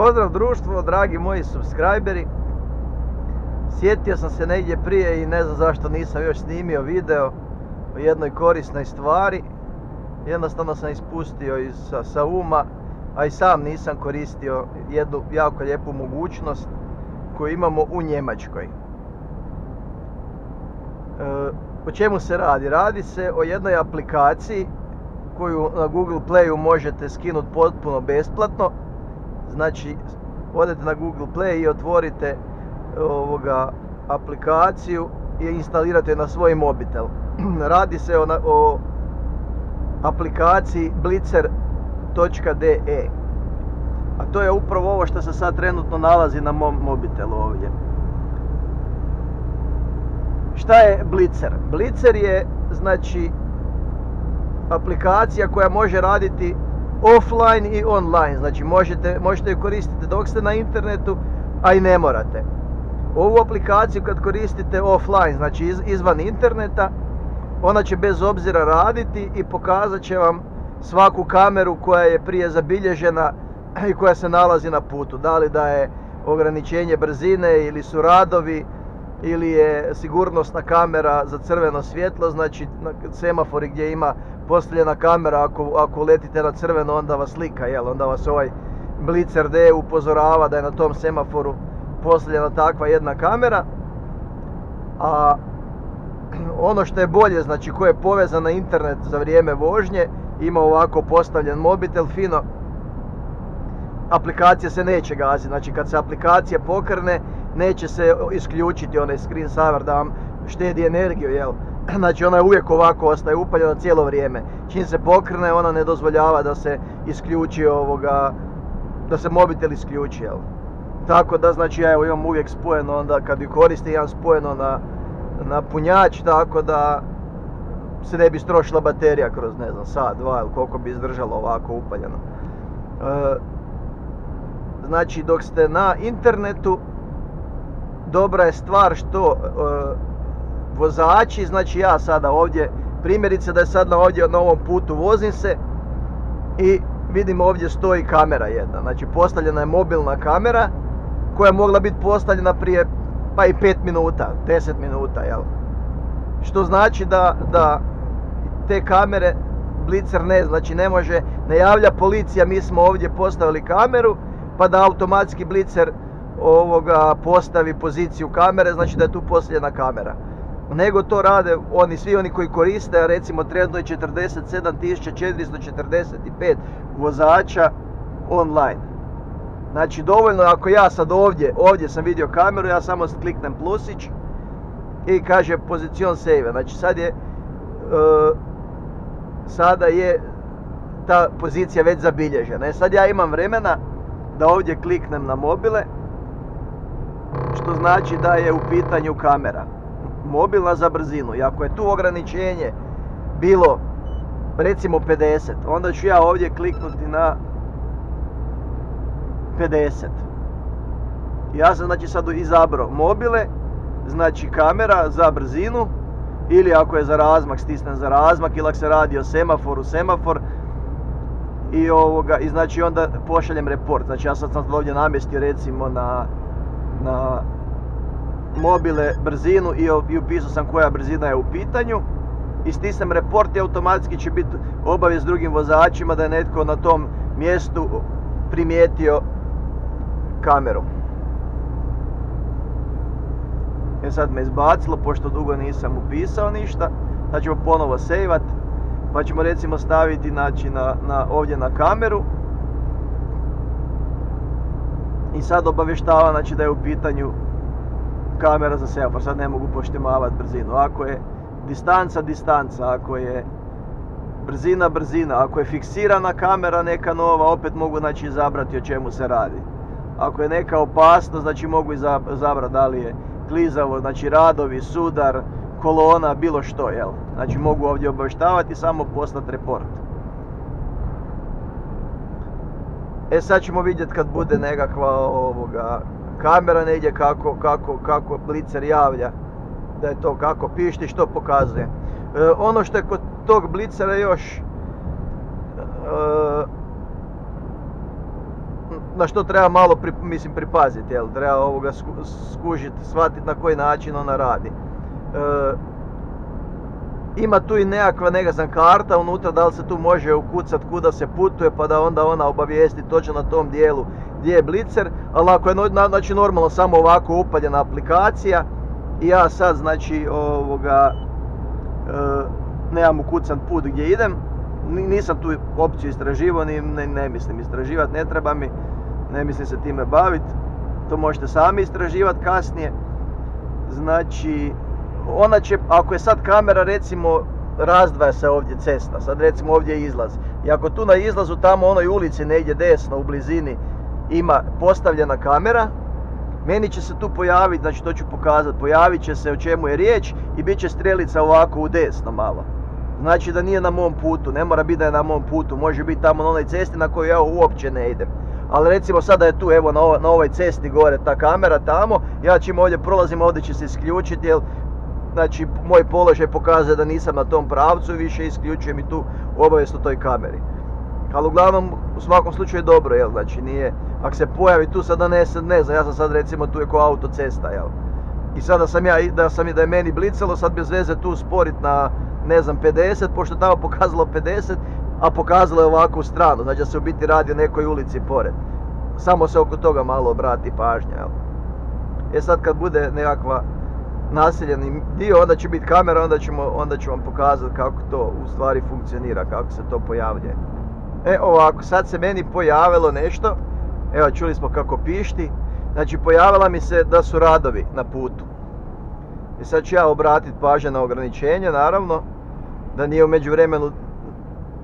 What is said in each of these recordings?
Pozdrav društvo, dragi moji subscriberi. Sjetio sam se negdje prije i ne znam zašto nisam još snimio video o jednoj korisnoj stvari. Jednostavno sam ispustio iz, sa, uma, a i sam nisam koristio jednu jako lijepu mogućnost koju imamo u Njemačkoj. E, o čemu se radi? Radi se o jednoj aplikaciji koju na Google Playu možete skinuti potpuno besplatno. Znači, odete na Google Play i otvorite ovoga aplikaciju i instalirate na svoj mobitel. Radi se o, o aplikaciji blitzer.de a to je upravo ovo što se sad trenutno nalazi na mom mobitelu ovdje. Šta je Blitzer? Blitzer je znači aplikacija koja može raditi offline i online. Znači možete, možete ju koristiti dok ste na internetu, a i ne morate. Ovu aplikaciju kad koristite offline, znači izvan interneta, ona će bez obzira raditi i pokazat će vam svaku kameru koja je prije zabilježena i koja se nalazi na putu. Da li da je ograničenje brzine ili su radovi ili je sigurnosna kamera za crveno svjetlo, znači na semafori gdje ima postavljena kamera, ako, ako letite na crveno onda vas slika, jel? onda vas ovaj Blitzer D upozorava da je na tom semaforu postavljena takva jedna kamera. A ono što je bolje, znači ko je povezan na internet za vrijeme vožnje, ima ovako postavljen mobitel, fino, aplikacija se neće gaziti. Znači kad se aplikacija pokrene, neće se isključiti onaj screen saver da vam štedi energiju, jel? Znači ona je uvijek ovako ostaje upaljena cijelo vrijeme. Čim se pokrene, ona ne dozvoljava da se isključi ovoga, da se mobitel isključi, jel? Tako da znači ja evo imam uvijek spojeno onda kad ju koristim imam spojeno na, na punjač tako da se ne bi strošila baterija kroz ne znam sat, dva ili koliko bi izdržalo ovako upaljeno. E, znači dok ste na internetu dobra je stvar što e, vozači, znači ja sada ovdje, primjerice da je sad na ovdje na ovom putu vozim se i vidim ovdje stoji kamera jedna, znači postavljena je mobilna kamera koja je mogla biti postavljena prije pa i 5 minuta, 10 minuta, jel? Što znači da, da te kamere Blitzer ne, znači ne može, ne javlja policija, mi smo ovdje postavili kameru, pa da automatski blicer ovoga postavi poziciju kamere, znači da je tu postavljena kamera. Nego to rade oni, svi oni koji koriste, recimo trenutno je 47.445 vozača online. Znači dovoljno ako ja sad ovdje, ovdje sam vidio kameru, ja samo kliknem plusić i kaže pozicion save. Znači sad je, uh, sada je ta pozicija već zabilježena. E sad ja imam vremena da ovdje kliknem na mobile, što znači da je u pitanju kamera. Mobilna za brzinu. I ako je tu ograničenje bilo recimo 50, onda ću ja ovdje kliknuti na 50. Ja sam znači sad izabrao mobile, znači kamera za brzinu, ili ako je za razmak, stisnem za razmak, ili ako se radi o semaforu, semafor, i ovoga znači onda pošaljem report. Znači ja sad sam ovdje namjestio recimo na, na mobile brzinu i, upisao sam koja brzina je u pitanju i stisnem report i automatski će biti obavijest drugim vozačima da je netko na tom mjestu primijetio kameru. E sad me izbacilo, pošto dugo nisam upisao ništa, sad ćemo ponovo sejvat pa ćemo recimo staviti znači, na, na, ovdje na kameru i sad obavještava znači, da je u pitanju kamera za semafor, sad ne mogu poštimavati brzinu. Ako je distanca, distanca, ako je brzina, brzina, ako je fiksirana kamera neka nova, opet mogu znači izabrati o čemu se radi. Ako je neka opasnost, znači mogu izabrati da li je klizavo, znači radovi, sudar, kolona, bilo što, jel? Znači mogu ovdje obavještavati samo poslati report. E sad ćemo vidjeti kad bude nekakva ovoga kamera negdje kako, kako, kako blicer javlja da je to kako pišti što pokazuje. E, ono što je kod tog blicera još e, na što treba malo mislim pripaziti, jel? treba ovoga skužiti, shvatiti na koji način ona radi. E, ima tu i nekakva nekakva karta unutra, da li se tu može ukucati kuda se putuje, pa da onda ona obavijesti točno na tom dijelu gdje je blicer, ali ako je znači, normalno samo ovako upaljena aplikacija i ja sad znači ovoga e, nemam ukucan put gdje idem, nisam tu opciju istraživao, ni ne, ne mislim istraživati, ne treba mi, ne mislim se time baviti, to možete sami istraživati kasnije. Znači, ona će, ako je sad kamera recimo razdvaja se ovdje cesta, sad recimo ovdje je izlaz. I ako tu na izlazu tamo onoj ulici negdje desno u blizini ima postavljena kamera, meni će se tu pojaviti, znači to ću pokazati, pojavit će se o čemu je riječ i bit će strelica ovako u desno malo. Znači da nije na mom putu, ne mora biti da je na mom putu, može biti tamo na onoj cesti na kojoj ja uopće ne idem. Ali recimo sada je tu, evo na, ovoj cesti gore ta kamera tamo, ja čim ovdje prolazim, ovdje će se isključiti jer znači moj položaj pokazuje da nisam na tom pravcu više isključujem i tu obavijest o toj kameri. Ali uglavnom u svakom slučaju je dobro, jel, znači nije, ako se pojavi tu sada ne, ne znam, ja sam sad recimo tu je ko autocesta, jel. I sada sam ja, da sam da je meni blicalo, sad bez veze tu sporit na, ne znam, 50, pošto tamo pokazalo 50, a pokazalo je ovakvu stranu, znači da se u biti radi o nekoj ulici pored. Samo se oko toga malo obrati pažnja, jel. E sad kad bude nekakva naseljeni dio, onda će biti kamera, onda, ćemo, onda ću vam pokazati kako to u stvari funkcionira, kako se to pojavljuje. E ovako, sad se meni pojavilo nešto, evo čuli smo kako pišti, znači pojavila mi se da su radovi na putu. I sad ću ja obratiti pažnje na ograničenje, naravno, da nije u međuvremenu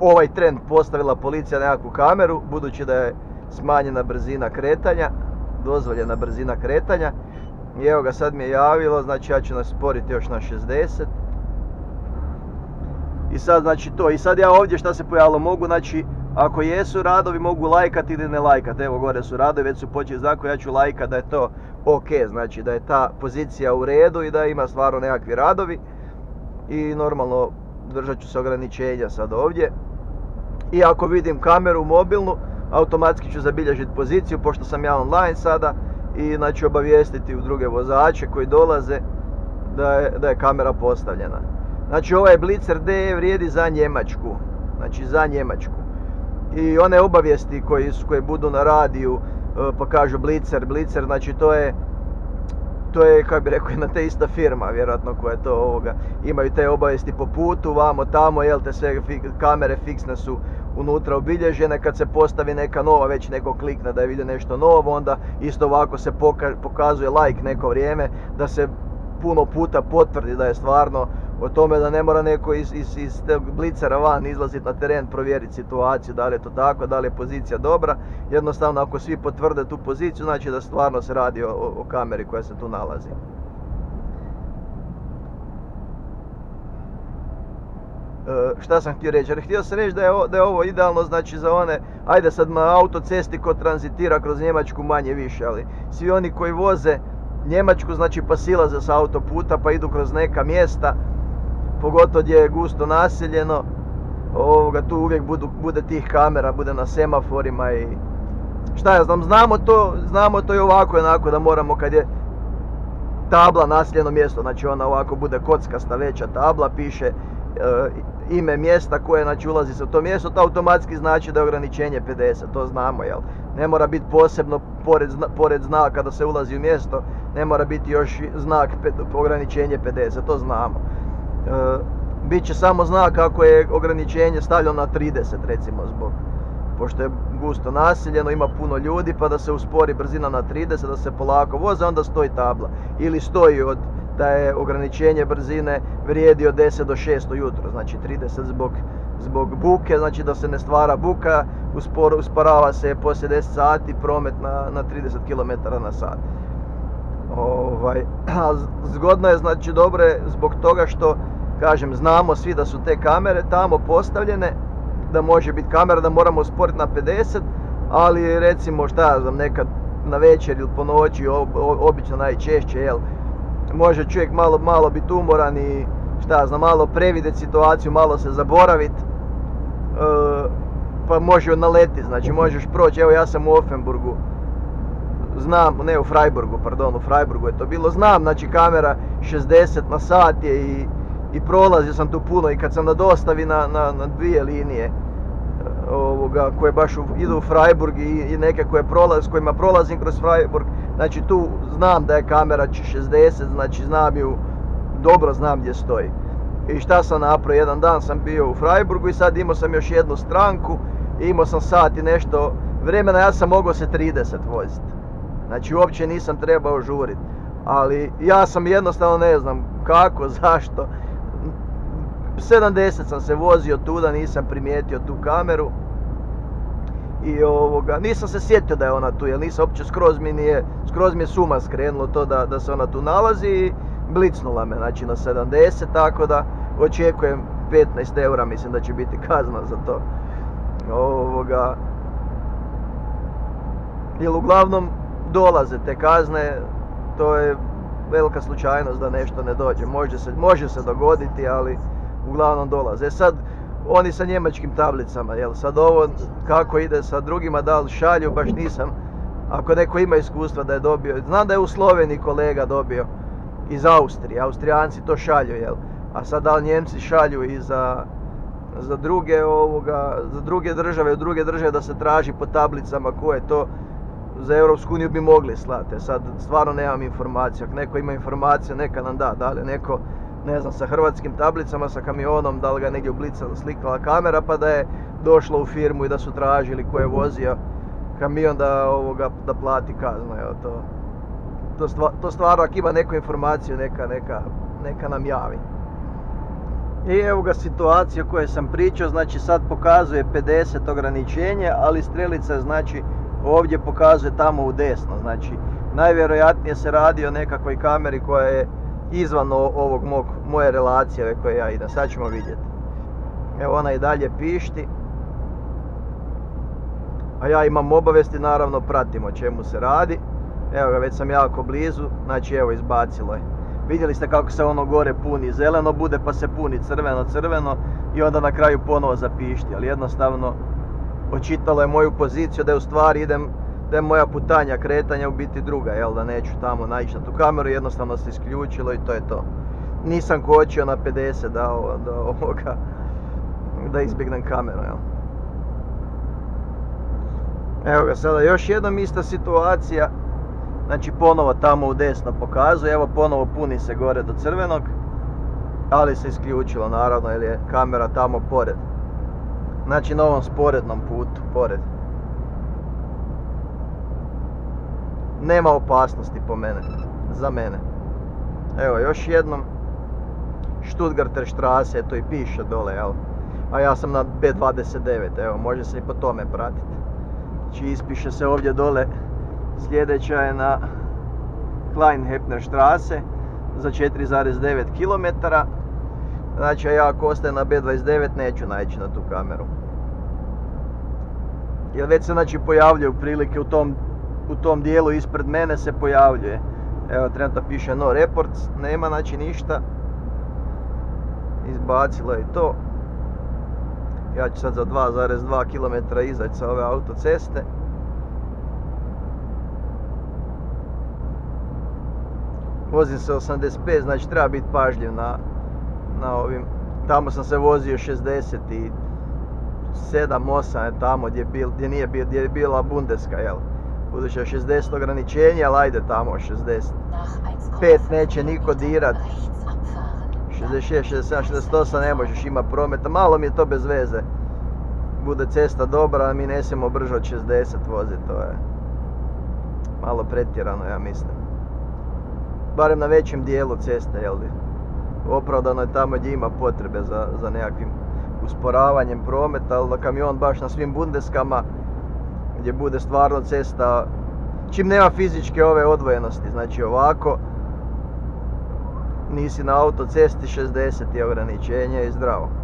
ovaj trend postavila policija nekakvu kameru, budući da je smanjena brzina kretanja, dozvoljena brzina kretanja. I evo ga sad mi je javilo, znači ja ću nas sporiti još na 60. I sad znači to, i sad ja ovdje šta se pojavilo, mogu znači, ako jesu radovi mogu lajkati ili ne lajkati, evo gore su radovi, već su počeli znako, ja ću lajkati da je to ok, znači da je ta pozicija u redu i da ima stvarno nekakvi radovi. I normalno držat ću se ograničenja sad ovdje. I ako vidim kameru mobilnu, automatski ću zabilježiti poziciju, pošto sam ja online sada, i znači obavijestiti u druge vozače koji dolaze da je, da je kamera postavljena. Znači ovaj Blitzer D vrijedi za Njemačku, znači za Njemačku. I one obavijesti koji, koje budu na radiju e, pa kažu Blitzer, Blitzer, znači to je to je, kako bi rekao, jedna te ista firma, vjerojatno koja to ovoga, imaju te obavijesti po putu, vamo, tamo, jel te sve kamere fiksne su unutra obilježene, kad se postavi neka nova, već neko klikne da je vidio nešto novo, onda isto ovako se pokazuje like neko vrijeme, da se puno puta potvrdi da je stvarno o tome da ne mora neko iz, iz, iz blicera van izlaziti na teren, provjeriti situaciju, da li je to tako, da li je pozicija dobra. Jednostavno ako svi potvrde tu poziciju, znači da stvarno se radi o, o kameri koja se tu nalazi. E, šta sam htio reći? Htio sam reći da je, da je ovo idealno znači za one, ajde sad na autocesti ko tranzitira kroz Njemačku manje više, ali svi oni koji voze Njemačku znači pa silaze sa autoputa pa idu kroz neka mjesta, pogotovo gdje je gusto naseljeno, ovoga, tu uvijek budu, bude tih kamera, bude na semaforima i šta ja znam, znamo to, znamo to i ovako onako da moramo kad je tabla naseljeno mjesto, znači ona ovako bude kockasta veća tabla, piše e, ime mjesta koje znači ulazi se u to mjesto, to automatski znači da je ograničenje 50, to znamo, jel? Ne mora biti posebno pored, pored znaka da se ulazi u mjesto, ne mora biti još znak ograničenje 50, to znamo. E, bit će samo znak ako je ograničenje stavljeno na 30 recimo zbog pošto je gusto naseljeno, ima puno ljudi pa da se uspori brzina na 30, da se polako voze, onda stoji tabla. Ili stoji od da je ograničenje brzine vrijedi od 10 do 6 ujutro, znači 30 zbog, zbog buke, znači da se ne stvara buka, uspor, usporava se poslije 10 sati promet na, na 30 km na sat. Ovaj, zgodno je, znači dobro je zbog toga što, kažem, znamo svi da su te kamere tamo postavljene, da može biti kamera, da moramo usporiti na 50, ali recimo šta ja znam, nekad na večer ili po noći, obično najčešće, jel, može čovjek malo, malo biti umoran i šta znam, malo previdjeti situaciju, malo se zaboraviti. E, pa može naleti, znači možeš proći, evo ja sam u Offenburgu, znam, ne u Freiburgu, pardon, u Freiburgu je to bilo, znam, znači kamera 60 na sat je i, i prolazio sam tu puno i kad sam na dostavi na, na, na dvije linije e, ovoga, koje baš u, idu u Freiburg i, i neke koje prolaz, kojima prolazim kroz Freiburg, znači tu znam da je kamera 60, znači znam ju, dobro znam gdje stoji. I šta sam napravio, jedan dan sam bio u Freiburgu i sad imao sam još jednu stranku, imao sam sat i nešto vremena, ja sam mogao se 30 voziti. Znači uopće nisam trebao žuriti. Ali ja sam jednostavno ne znam kako, zašto. 70 sam se vozio tuda, nisam primijetio tu kameru. I ovoga, nisam se sjetio da je ona tu, jer nisam uopće skroz mi nije, skroz mi je suma skrenulo to da, da se ona tu nalazi i blicnula me, znači na 70, tako da očekujem 15 eura, mislim da će biti kazna za to. Ovoga, jer uglavnom dolaze te kazne, to je velika slučajnost da nešto ne dođe. Može se, može se dogoditi, ali uglavnom dolaze. E sad, oni sa njemačkim tablicama, jel sad ovo kako ide sa drugima, da li šalju, baš nisam, ako neko ima iskustva da je dobio, znam da je u Sloveniji kolega dobio iz Austrije, Austrijanci to šalju, jel, a sad da li Njemci šalju i za, za druge ovoga, za druge države, od druge države da se traži po tablicama ko je to, za Europsku uniju bi mogli slati. E sad stvarno nemam informaciju. Ako neko ima informacije, neka nam da. Da li neko, ne znam, sa hrvatskim tablicama, sa kamionom, da li ga negdje ublicala, slikala kamera pa da je došlo u firmu i da su tražili ko je vozio kamion da, ovoga, da plati kaznu. Evo, to, to, to stvarno ako ima neku informaciju neka, neka, neka nam javi. I evo ga situacija o kojoj sam pričao, znači sad pokazuje 50 ograničenje, ali strelica znači ovdje pokazuje tamo u desno. Znači, najvjerojatnije se radi o nekakvoj kameri koja je izvan ovog mog, moje relacije koje ja idem. Sad ćemo vidjeti. Evo ona i dalje pišti. A ja imam obavesti, naravno pratim o čemu se radi. Evo ga, već sam jako blizu, znači evo izbacilo je. Vidjeli ste kako se ono gore puni, zeleno bude pa se puni crveno, crveno i onda na kraju ponovo zapišti, ali jednostavno očitalo je moju poziciju da je u stvari idem, da moja putanja kretanja u biti druga, jel da neću tamo naići na tu kameru, jednostavno se isključilo i to je to. Nisam kočio na 50 da, da ovoga, da izbjegnem kameru, jel. Evo ga sada još jedna ista situacija, znači ponovo tamo u desno pokazuje, evo ponovo puni se gore do crvenog, ali se isključilo naravno jer je kamera tamo pored. Znači na ovom sporednom putu, pored. Nema opasnosti po mene, za mene. Evo još jednom. Stuttgarter Strasse, to i piše dole, jel? A ja sam na B29, evo, može se i po tome pratiti. Znači ispiše se ovdje dole, sljedeća je na Kleinhepner Strasse za 4,9 km. Znači, ja ako ostajem na B29 neću naći na tu kameru. Jer već se znači pojavljuju prilike u tom, u tom dijelu ispred mene se pojavljuje. Evo trenutno piše no reports, nema znači ništa. Izbacilo je to. Ja ću sad za 2,2 km izaći sa ove autoceste. Vozim se 85, znači treba biti pažljiv na, na ovim. Tamo sam se vozio 60 i 7, 8 je tamo gdje, bil, gdje nije gdje je bila Bundeska, jel? Buduće 60 ograničenja, ali ajde tamo 60. 5 neće niko dirat. 66, 67, 68 ne možeš ima prometa, malo mi je to bez veze. Bude cesta dobra, a mi ne brže od 60 voziti, to je malo pretjerano, ja mislim. Barem na većem dijelu ceste, jel? Opravdano je tamo gdje ima potrebe za, za nekakvim usporavanjem prometa, ali kamion baš na svim bundeskama gdje bude stvarno cesta čim nema fizičke ove odvojenosti, znači ovako nisi na autocesti 60 je ograničenje i zdravo.